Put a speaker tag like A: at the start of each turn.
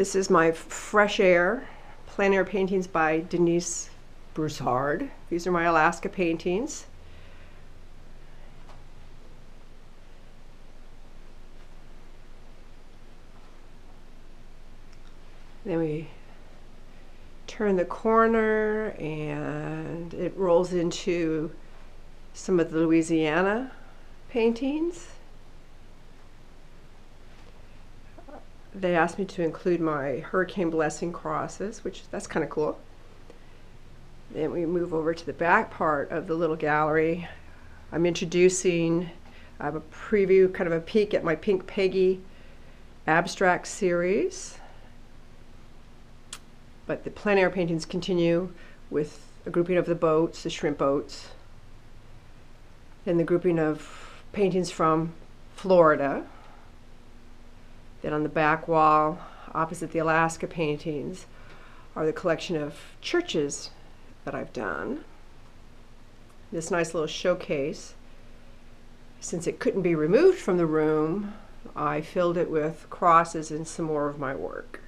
A: This is my Fresh Air plein air paintings by Denise Broussard. These are my Alaska paintings. Then we turn the corner and it rolls into some of the Louisiana paintings. They asked me to include my hurricane blessing crosses, which that's kind of cool. Then we move over to the back part of the little gallery. I'm introducing, I have a preview, kind of a peek at my Pink Peggy abstract series. But the plein air paintings continue with a grouping of the boats, the shrimp boats, and the grouping of paintings from Florida. Then on the back wall, opposite the Alaska paintings, are the collection of churches that I've done. This nice little showcase. Since it couldn't be removed from the room, I filled it with crosses and some more of my work.